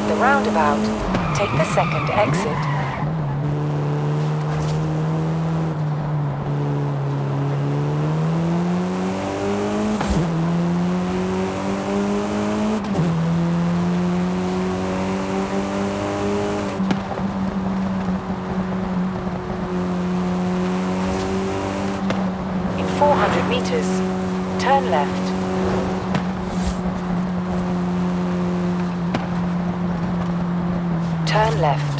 At the roundabout, take the second exit. In 400 meters, turn left. Turn left.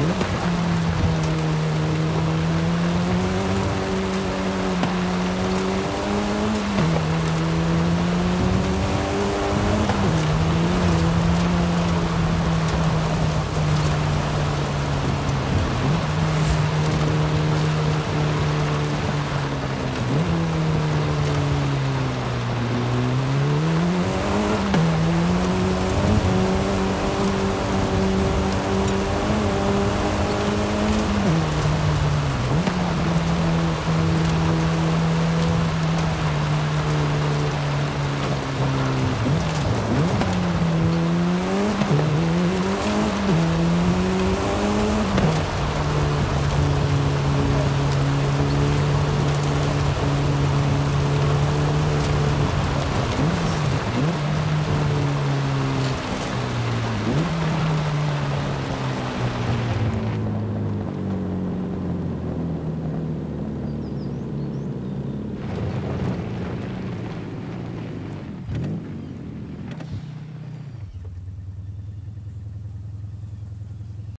Mm-hmm.